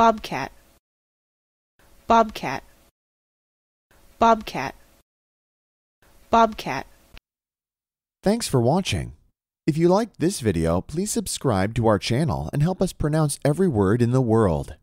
bobcat bobcat bobcat bobcat Thanks for watching. If you liked this video, please subscribe to our channel and help us pronounce every word in the world.